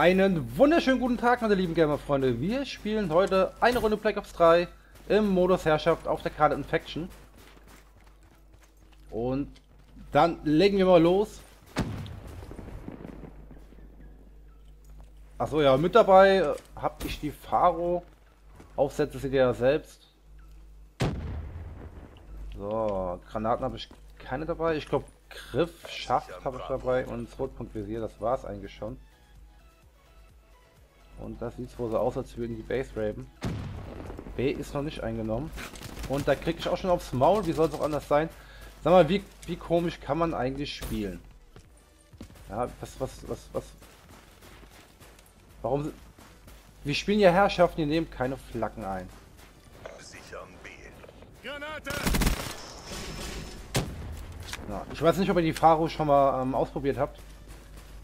Einen wunderschönen guten Tag, meine lieben Gamer-Freunde. Wir spielen heute eine Runde Black Ops 3 im Modus Herrschaft auf der Karte Infection. Und dann legen wir mal los. Achso, ja, mit dabei habe ich die Faro. Aufsätze seht ihr ja selbst. So, Granaten habe ich keine dabei. Ich glaube, Griff, Schaft habe ich dabei und Rotpunktvisier, das war es eigentlich schon. Und das sieht wohl so aus, als würden die Base raven. B ist noch nicht eingenommen. Und da kriege ich auch schon aufs Maul, wie soll es auch anders sein. Sag mal, wie, wie komisch kann man eigentlich spielen? Ja, was, was, was, was... Warum... Wir spielen ja Herrschaften, die nehmen keine Flaggen ein. Sichern B. Granate! Ja, ich weiß nicht, ob ihr die Faro schon mal ähm, ausprobiert habt.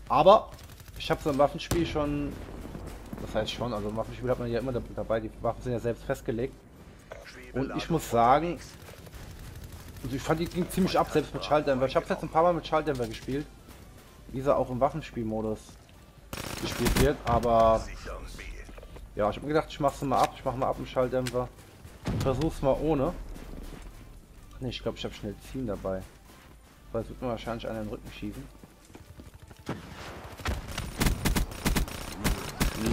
Aber ich habe so im Waffenspiel schon das heißt schon, also im Waffenspiel hat man ja immer dabei, die Waffen sind ja selbst festgelegt. Und ich muss sagen, also ich fand die ging ziemlich ab, selbst mit Schalldämpfer. Ich habe jetzt ein paar Mal mit Schalldämpfer gespielt. Wie sie auch im Waffenspielmodus gespielt wird, aber ja, ich habe mir gedacht, ich mach's mal ab, ich mache mal ab im Schalldämpfer. Versuch's mal ohne. Ne, ich glaube, ich habe schnell ziehen dabei. Weil es wird mir wahrscheinlich einen in den Rücken schießen.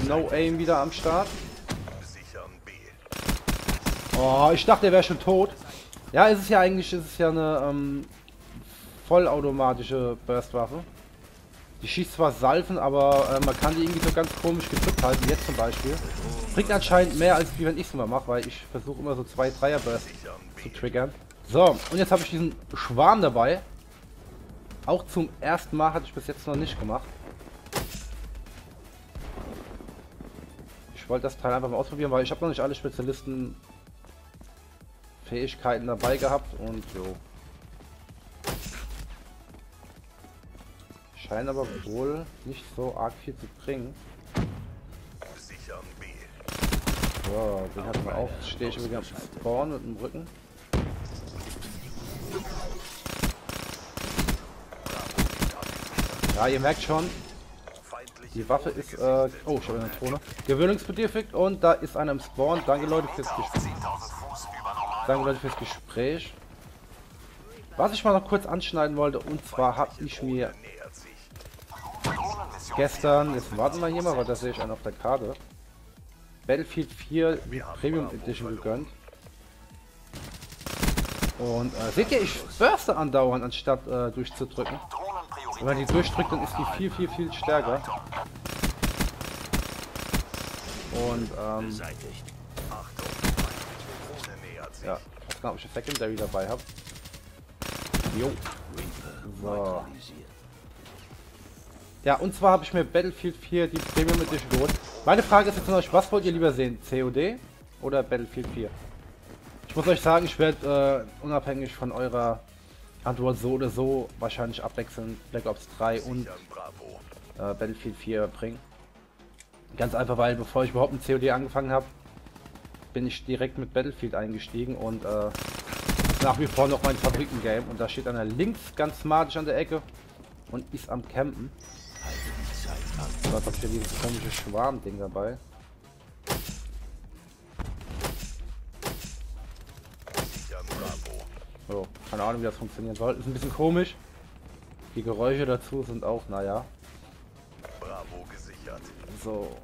No Aim wieder am Start. Oh, ich dachte, er wäre schon tot. Ja, ist es ja eigentlich, ist es ja eine ähm, vollautomatische Burstwaffe. Die schießt zwar Salven, aber äh, man kann die irgendwie so ganz komisch gedrückt halten, jetzt zum Beispiel. Bringt anscheinend mehr, als wie wenn ich es immer mache, weil ich versuche immer so zwei Dreier Burst zu triggern. So, und jetzt habe ich diesen Schwarm dabei. Auch zum ersten Mal hatte ich bis jetzt noch nicht gemacht. Ich wollte das Teil einfach mal ausprobieren, weil ich habe noch nicht alle Spezialisten Fähigkeiten dabei gehabt und jo. Scheint aber wohl nicht so arg viel zu bringen. So, den hatten wir auch. Stehe ich wieder am Spawn mit dem Rücken. Ja, ihr merkt schon, die Waffe ist, äh, oh, habe eine Drohne. Gewöhnungsbedürftig und da ist einer im Spawn. Danke Leute fürs Gespräch. Danke Leute fürs Gespräch. Was ich mal noch kurz anschneiden wollte, und zwar habe ich mir gestern, jetzt warten wir hier mal, weil das sehe ich einen auf der Karte, Battlefield 4 Premium Edition gegönnt. Und äh, seht ihr, ich burste andauernd, anstatt äh, durchzudrücken. Wenn man die durchdrückt, dann ist die viel, viel, viel stärker. Und, ähm... Ja, ich weiß ob ich eine Secondary dabei habe. Jo. So. Ja, und zwar habe ich mir Battlefield 4 die Premium Edition geholt. Meine Frage ist jetzt von euch, was wollt ihr lieber sehen? COD oder Battlefield 4? Ich muss euch sagen, ich werde äh, unabhängig von eurer Antwort so oder so wahrscheinlich abwechselnd Black Ops 3 und äh, Battlefield 4 bringen. Ganz einfach, weil bevor ich überhaupt mit COD angefangen habe, bin ich direkt mit Battlefield eingestiegen und äh, nach wie vor noch mein Favoriten-Game. Und da steht einer links ganz smartisch an der Ecke und ist am Campen. Jetzt habe ich hier dieses komische Schwarm-Ding dabei. So, keine Ahnung, wie das funktionieren soll. Ist ein bisschen komisch. Die Geräusche dazu sind auch, naja. Bravo gesichert. So.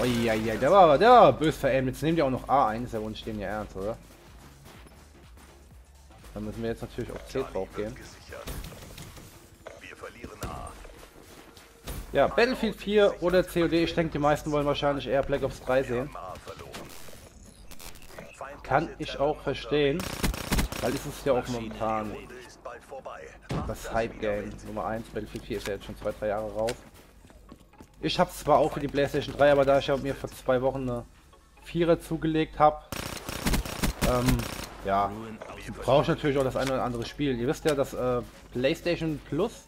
Oh ja, ja, der war, der war bös veraimt. Jetzt nehmen die auch noch A ein. Ist ja wohl nicht dem ja ernst, oder? Dann müssen wir jetzt natürlich auf C drauf gehen. Ja, Battlefield 4 oder COD. Ich denke, die meisten wollen wahrscheinlich eher Black Ops 3 sehen. Kann ich auch verstehen. Weil es ist ja auch momentan das Hype-Game Nummer 1. Battlefield 4 ist ja jetzt schon zwei, drei Jahre raus. Ich habe zwar auch für die Playstation 3, aber da ich ja mir vor zwei Wochen eine Vierer zugelegt habe, ähm, ja, brauche ich natürlich auch das eine oder andere Spiel. Ihr wisst ja, dass äh, Playstation Plus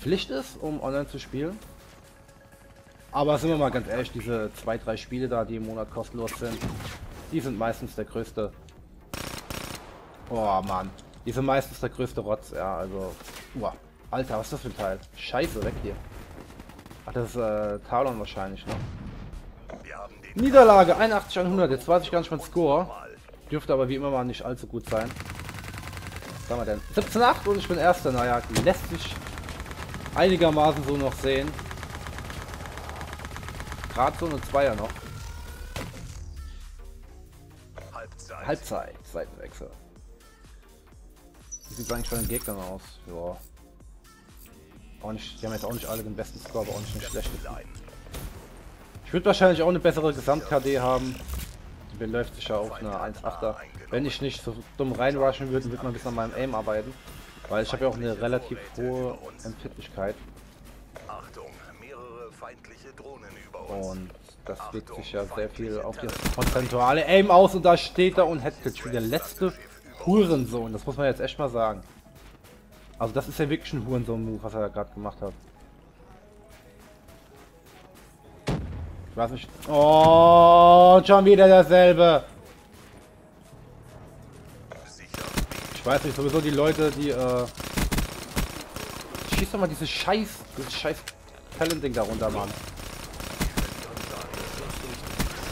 Pflicht ist, um online zu spielen. Aber sind wir mal ganz ehrlich, diese zwei, drei Spiele da, die im Monat kostenlos sind, die sind meistens der größte. Oh Mann. Die sind meistens der größte Rotz, ja, also. Uah. Alter, was ist das für ein Teil? Scheiße, weg hier. Ach, das ist äh, Talon wahrscheinlich, ne? Niederlage, 81 100. Jetzt weiß ich gar nicht mein Score. Dürfte aber wie immer mal nicht allzu gut sein. Was haben wir denn? 17,8 und ich bin Erster. Naja, lässt sich einigermaßen so noch sehen. Gerade so eine Zweier noch. Halbzeit. Seitenwechsel. Wie sieht es eigentlich bei den Gegnern aus? Ja. Auch nicht, die haben jetzt auch nicht alle den besten Score, aber auch nicht den schlechtesten. Ich würde wahrscheinlich auch eine bessere Gesamt-KD haben. Die beläuft sich ja auf eine 1,8er. Wenn ich nicht so dumm reinrushen würde, würde man bis an meinem Aim arbeiten. Weil ich habe ja auch eine relativ hohe Empfindlichkeit. Und das wirkt sich ja sehr viel auf das prozentuale Aim aus und da steht er und hätte schon der letzte Hurensohn. Das muss man jetzt echt mal sagen. Also das ist ja wirklich ein Hurensohn-Move, was er da gerade gemacht hat. Ich weiß nicht. Oh, schon wieder derselbe. Ich weiß nicht, sowieso die Leute, die, äh... Schieß doch mal dieses Scheiß, dieses Scheiß Talent-Ding da runter, Mann.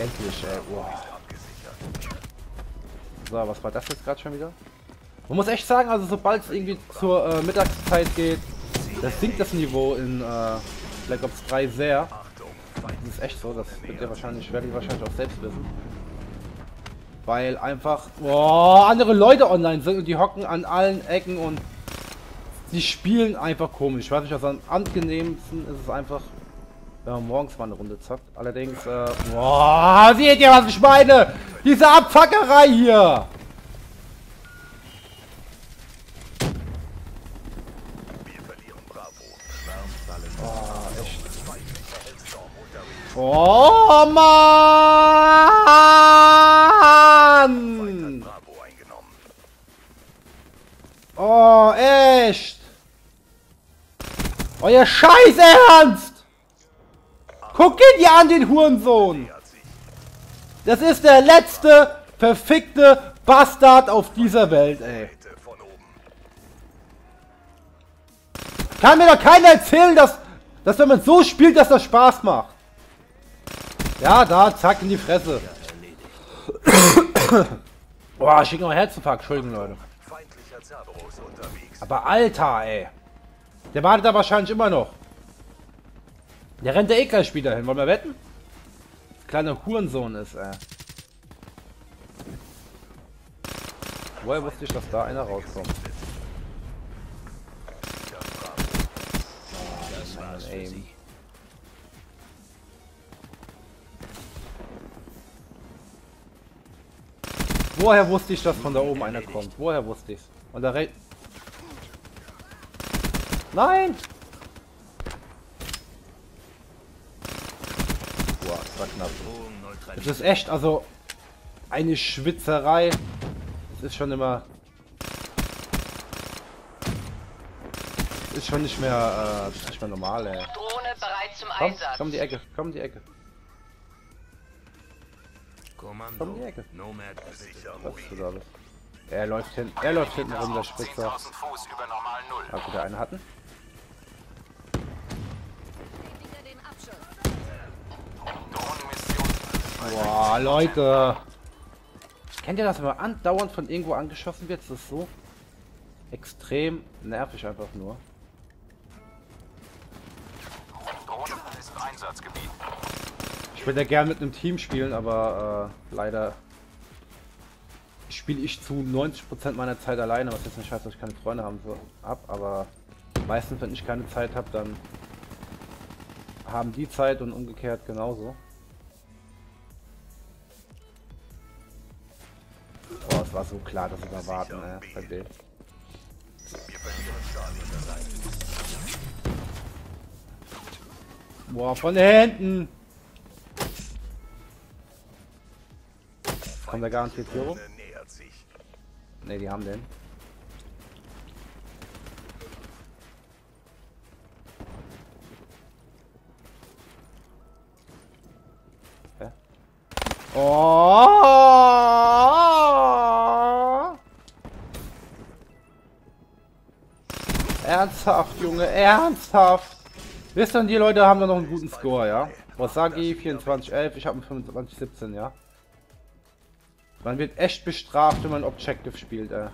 Endlich, ey. Wow. So, was war das jetzt gerade schon wieder? Man muss echt sagen, also sobald es irgendwie zur äh, Mittagszeit geht, das sinkt das Niveau in äh, Black Ops 3 sehr. Das ist echt so, das wird ihr wahrscheinlich, werdet ihr wahrscheinlich auch selbst wissen. Weil einfach oh, andere Leute online sind und die hocken an allen Ecken und die spielen einfach komisch. Ich weiß nicht, was am angenehmsten ist es einfach, wenn man morgens mal eine Runde zockt. Allerdings, äh, boah, seht ihr, was ich meine? Diese Abfackerei hier! Oh Mann! Oh, echt? Euer Scheiß Ernst! Guck ihn dir an, den Hurensohn! Das ist der letzte verfickte Bastard auf dieser Welt, ey. Kann mir doch keiner erzählen, dass, dass wenn man so spielt, dass das Spaß macht. Ja, da, zack, in die Fresse. Boah, ich schick noch Herzenpack, Entschuldigung, Leute. Aber Alter, ey. Der wartet da wahrscheinlich immer noch. Der rennt der eh gleich wieder hin. Wollen wir wetten? Kleiner Hurensohn ist, ey. Woher wusste ich, dass da einer rauskommt? Aim. Woher wusste ich, dass von da oben einer kommt? Woher wusste ich's? Und da rennt... Nein! Boah, das ist echt, also... Eine Schwitzerei. Das ist schon immer... Das ist schon nicht mehr, äh, nicht mehr normal, ey. Drohne bereit zum komm, Einsatz. Komm die Ecke, komm die Ecke. Kommando. Komm in die Ecke. Nomad Was ist das alles? Er läuft hinten, er läuft hinten rum, der Spitzer. Gut, der eine hatten. Boah, Leute. Kennt ihr das, wenn man andauernd von irgendwo angeschossen wird? Das ist so extrem nervig einfach nur. Drohne ist im Einsatzgebiet. Ich würde ja gern mit einem Team spielen, aber äh, leider spiele ich zu 90% meiner Zeit alleine, was jetzt nicht heißt, dass ich keine Freunde haben so, hab, aber meistens, wenn ich keine Zeit habe, dann haben die Zeit und umgekehrt genauso. War so klar, dass wir warten, äh, bei B. Boah, von hinten! Kommt der garantiert hier rum? nähert sich. Ne, die haben den. Hä? Oh! Ernsthaft, Junge, ernsthaft. Wisst ihr, die Leute haben da noch einen guten Score, ja? Wasagi 2411, ich habe einen 2517, ja? Man wird echt bestraft, wenn man Objective spielt, ey.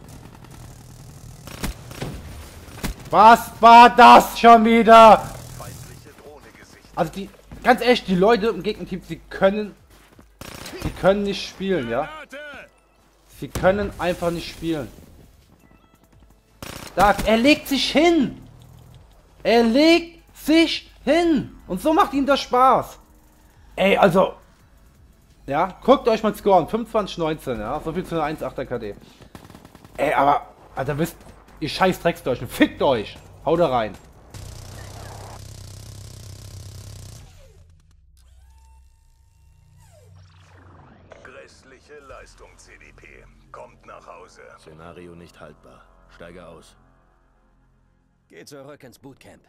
Was war das schon wieder? Also die, ganz ehrlich, die Leute im Gegnerteam, sie können, sie können nicht spielen, ja? Sie können einfach nicht spielen. Da, er legt sich hin. Er legt sich hin. Und so macht ihm das Spaß. Ey, also. Ja, guckt euch mal Scoren. 25-19, ja. So viel zu einer 1,8er KD. Ey, aber. Alter, wisst. Ihr scheiß Drecksdeutschen. Fickt euch. Haut da rein. Grässliche Leistung, CDP. Kommt nach Hause. Szenario nicht haltbar. Steige aus. Geh zurück ins Bootcamp.